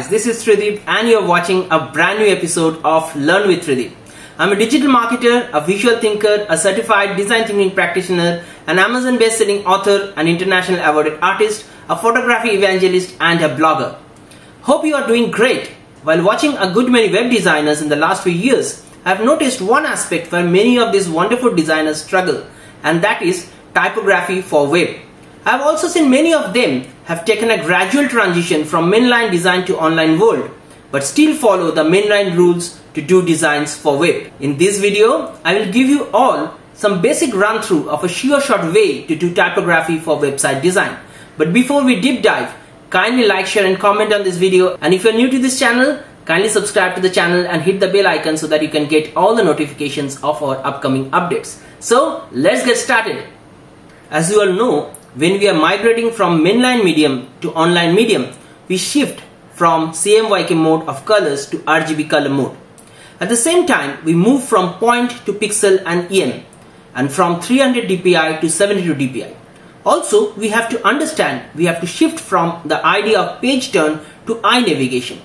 guys, this is Tridib and you're watching a brand new episode of Learn with Tridib. I'm a digital marketer, a visual thinker, a certified design thinking practitioner, an Amazon best-selling author, an international awarded artist, a photography evangelist and a blogger. Hope you are doing great. While watching a good many web designers in the last few years, I've noticed one aspect where many of these wonderful designers struggle and that is typography for web. I've also seen many of them have taken a gradual transition from mainline design to online world, but still follow the mainline rules to do designs for web. In this video, I will give you all some basic run through of a sure shot way to do typography for website design. But before we deep dive, kindly like, share and comment on this video and if you're new to this channel, kindly subscribe to the channel and hit the bell icon so that you can get all the notifications of our upcoming updates. So let's get started. As you all know, when we are migrating from mainline medium to online medium, we shift from CMYK mode of colors to RGB color mode. At the same time, we move from point to pixel and EM and from 300 dpi to 72 dpi. Also, we have to understand, we have to shift from the idea of page turn to eye navigation.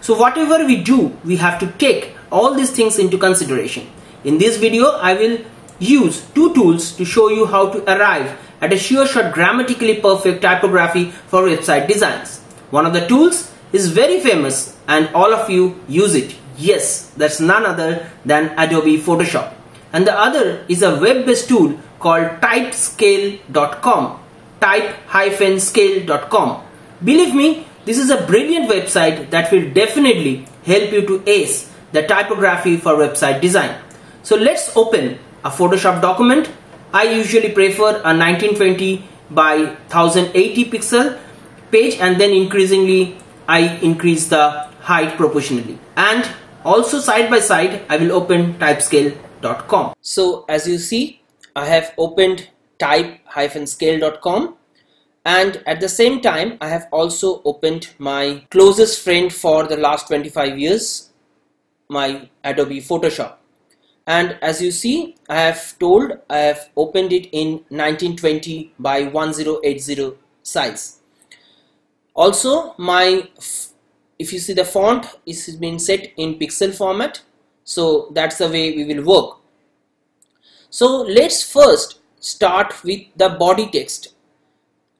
So whatever we do, we have to take all these things into consideration. In this video, I will use two tools to show you how to arrive at a sure shot grammatically perfect typography for website designs. One of the tools is very famous and all of you use it. Yes, that's none other than Adobe Photoshop. And the other is a web-based tool called typescale.com type-scale.com Believe me, this is a brilliant website that will definitely help you to ace the typography for website design. So let's open a Photoshop document I usually prefer a 1920 by 1080 pixel page and then increasingly I increase the height proportionally. And also side by side I will open typescale.com so as you see I have opened type-scale.com and at the same time I have also opened my closest friend for the last 25 years my Adobe Photoshop and as you see I have told I have opened it in 1920 by 1080 size. Also my if you see the font is been set in pixel format. So that's the way we will work. So let's first start with the body text.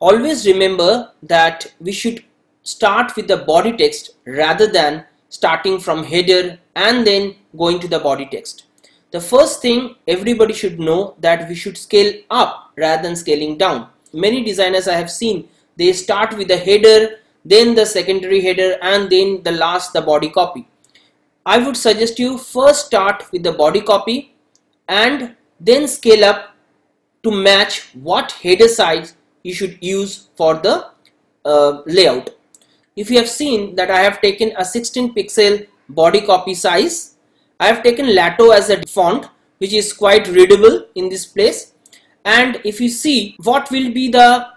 Always remember that we should start with the body text rather than starting from header and then going to the body text the first thing everybody should know that we should scale up rather than scaling down. Many designers I have seen, they start with the header, then the secondary header and then the last the body copy. I would suggest you first start with the body copy and then scale up to match what header size you should use for the uh, layout. If you have seen that I have taken a 16 pixel body copy size I have taken Lato as a font which is quite readable in this place. And if you see what will be the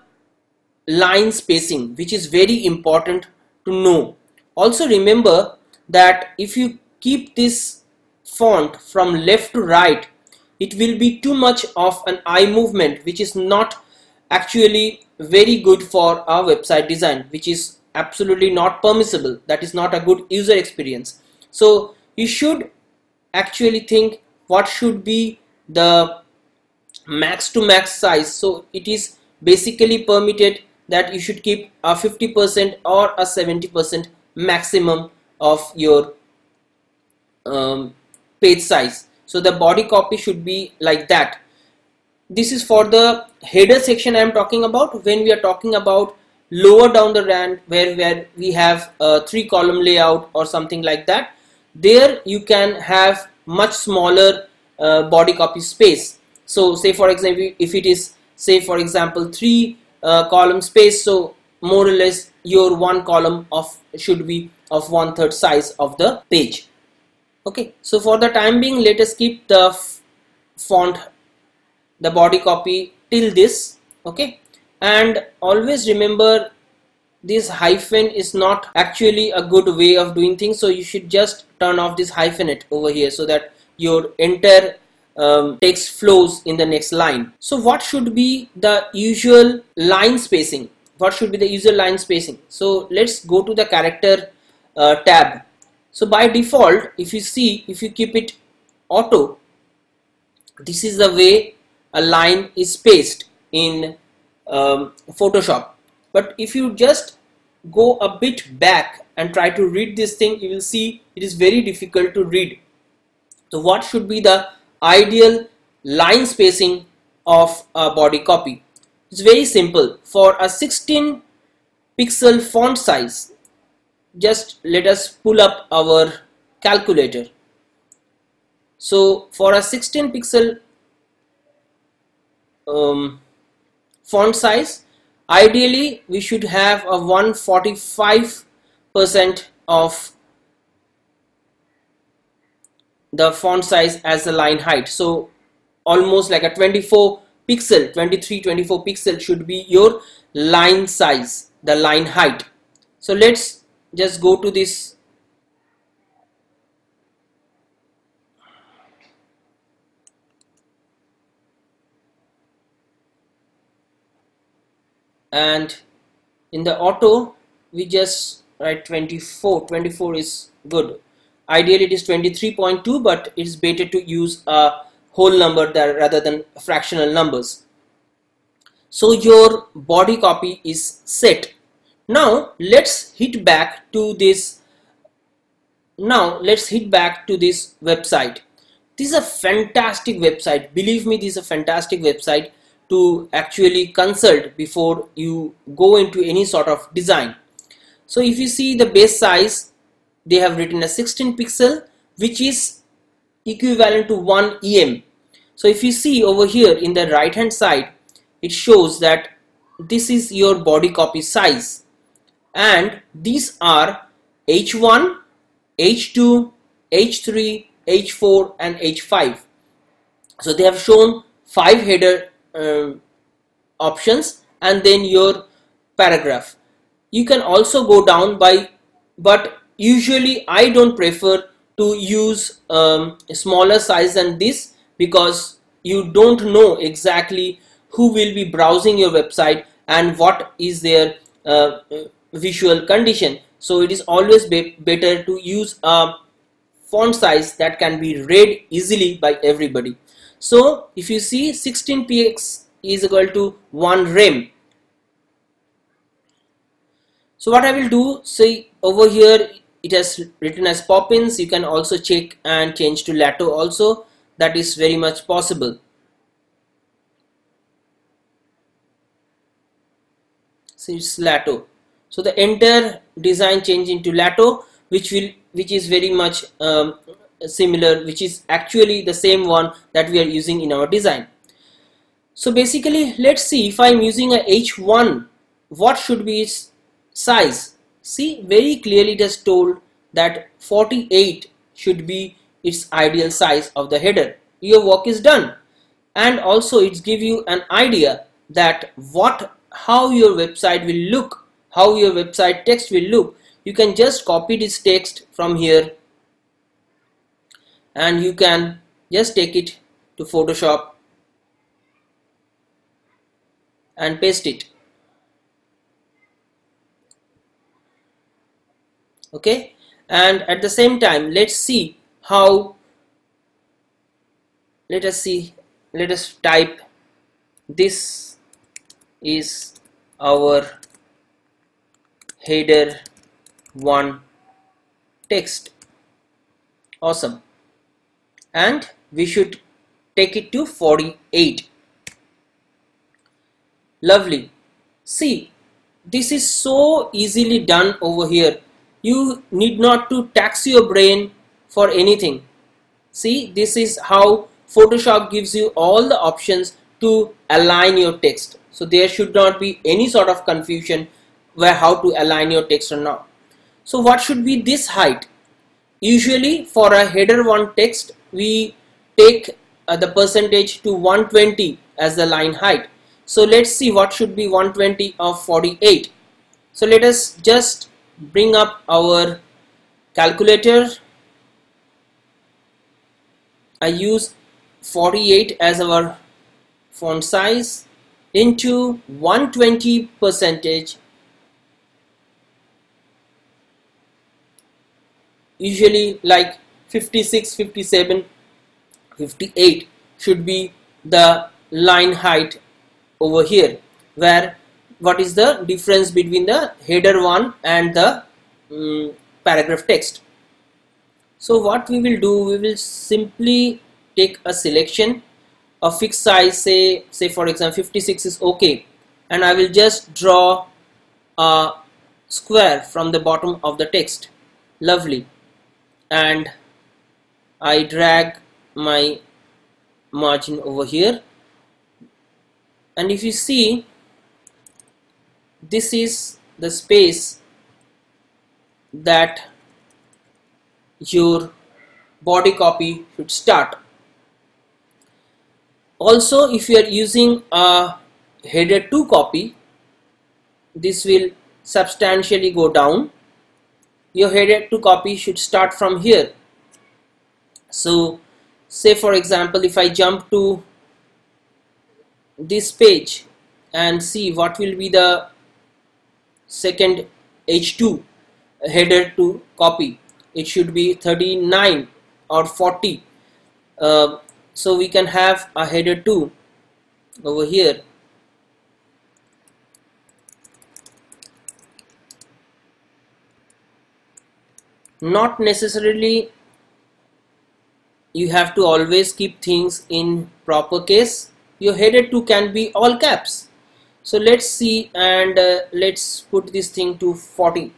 line spacing which is very important to know. Also remember that if you keep this font from left to right it will be too much of an eye movement which is not actually very good for our website design which is absolutely not permissible. That is not a good user experience. So you should actually think what should be the max to max size. So it is basically permitted that you should keep a 50% or a 70% maximum of your um, page size. So the body copy should be like that. This is for the header section I am talking about. When we are talking about lower down the rand where, where we have a three column layout or something like that there you can have much smaller uh, body copy space. So say for example if it is say for example three uh, column space so more or less your one column of should be of one third size of the page. Okay so for the time being let us keep the font the body copy till this. Okay and always remember this hyphen is not actually a good way of doing things so you should just turn off this hyphenate over here so that your entire um, text flows in the next line. So what should be the usual line spacing? What should be the usual line spacing? So let's go to the character uh, tab. So by default if you see if you keep it auto this is the way a line is spaced in um, Photoshop but if you just go a bit back and try to read this thing you will see it is very difficult to read. So what should be the ideal line spacing of a body copy? It's very simple. For a 16 pixel font size just let us pull up our calculator. So for a 16 pixel um, font size ideally we should have a 145 percent of the font size as the line height. So almost like a 24 pixel 23 24 pixel should be your line size the line height. So let's just go to this and in the auto we just write 24 24 is good. Ideally it is 23.2 but it's better to use a whole number that rather than fractional numbers. So your body copy is set. Now let's hit back to this now let's hit back to this website. This is a fantastic website. Believe me this is a fantastic website to actually consult before you go into any sort of design. So if you see the base size they have written a 16 pixel which is equivalent to 1 em so if you see over here in the right hand side it shows that this is your body copy size. And these are h1 h2 h3 h4 and h5 so they have shown five header uh, options and then your paragraph. You can also go down by but usually I don't prefer to use um, smaller size than this because you don't know exactly who will be browsing your website and what is their uh, visual condition. So it is always be better to use a font size that can be read easily by everybody so if you see 16px is equal to 1 rem. So what I will do, say over here it has written as Poppins. You can also check and change to Lato also. That is very much possible. So it's Lato. So the entire design change into Lato, which will which is very much um, similar which is actually the same one that we are using in our design. So basically let's see if I'm using a h1 what should be its size? See very clearly it has told that 48 should be its ideal size of the header. Your work is done. And also it's give you an idea that what how your website will look how your website text will look. You can just copy this text from here and you can just take it to Photoshop and paste it. Okay? And at the same time let's see how let us see let us type this is our header 1 text. Awesome and we should take it to 48 lovely. See this is so easily done over here. You need not to tax your brain for anything. See this is how Photoshop gives you all the options to align your text. So there should not be any sort of confusion where how to align your text or not. So what should be this height? Usually for a header one text we take uh, the percentage to 120 as the line height. So let's see what should be 120 of 48 so let us just bring up our calculator. I use 48 as our font size into 120 percentage. Usually like 56 57 58 should be the line height over here where what is the difference between the header one and the um, paragraph text? So what we will do we will simply take a selection a fixed size say say for example 56 is okay and I will just draw a square from the bottom of the text. Lovely. And I drag my margin over here. And if you see this is the space that your body copy should start. Also if you are using a header 2 copy this will substantially go down. Your header 2 copy should start from here so say for example if I jump to this page and see what will be the second H2 header to copy it should be 39 or 40 uh, so we can have a header 2 over here. Not necessarily you have to always keep things in proper case. Your header 2 can be all caps. So let's see and uh, let's put this thing to 40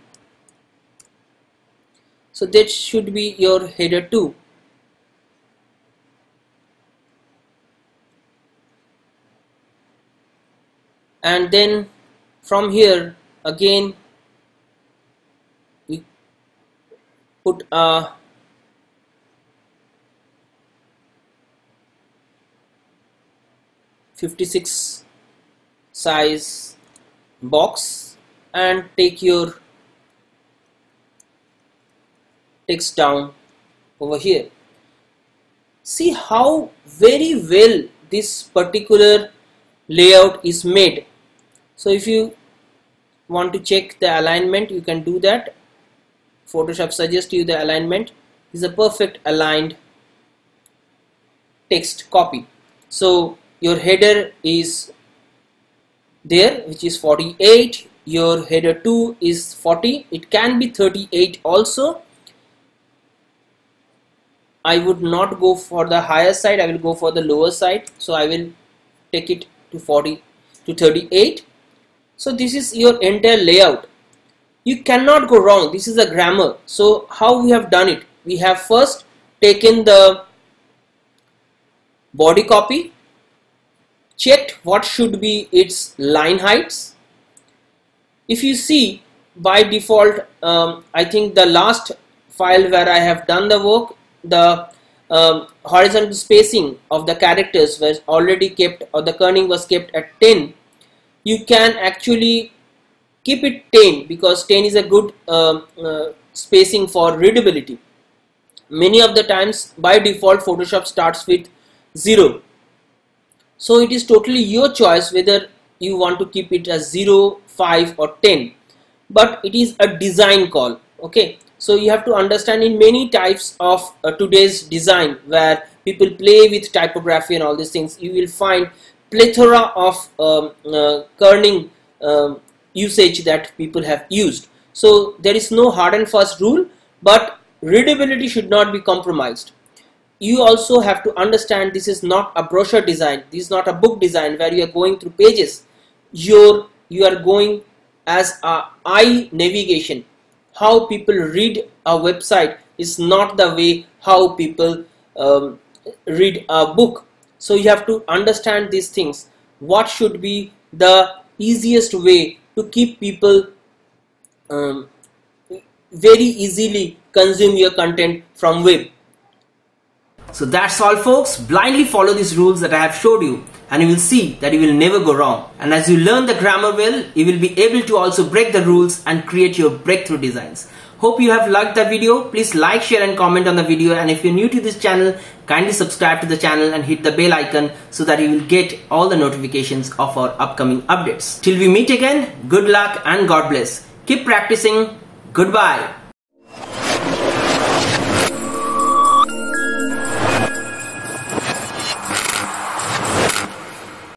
so that should be your header 2 and then from here again we put a Fifty-six size box and take your text down over here. See how very well this particular layout is made. So if you want to check the alignment you can do that. Photoshop suggests you the alignment is a perfect aligned text copy. So your header is there which is 48 your header 2 is 40 it can be 38 also. I would not go for the higher side. I will go for the lower side. So I will take it to 40 to 38 so this is your entire layout. You cannot go wrong. This is a grammar. So how we have done it? We have first taken the body copy what should be its line heights. If you see by default um, I think the last file where I have done the work the um, horizontal spacing of the characters was already kept or the kerning was kept at 10 you can actually keep it 10 because 10 is a good um, uh, spacing for readability. Many of the times by default Photoshop starts with 0 so it is totally your choice whether you want to keep it as 0 5 or 10 but it is a design call okay? So you have to understand in many types of uh, today's design where people play with typography and all these things you will find plethora of um, uh, kerning um, usage that people have used. So there is no hard and fast rule but readability should not be compromised you also have to understand this is not a brochure design. This is not a book design where you are going through pages. You're you are going as a eye navigation. How people read a website is not the way how people um, read a book. So you have to understand these things. What should be the easiest way to keep people um, very easily consume your content from web so that's all folks blindly follow these rules that I have showed you and you will see that you will never go wrong. And as you learn the grammar well, you will be able to also break the rules and create your breakthrough designs. Hope you have liked the video. Please like, share and comment on the video. And if you're new to this channel, kindly subscribe to the channel and hit the bell icon so that you will get all the notifications of our upcoming updates. Till we meet again, good luck and God bless. Keep practicing. Goodbye.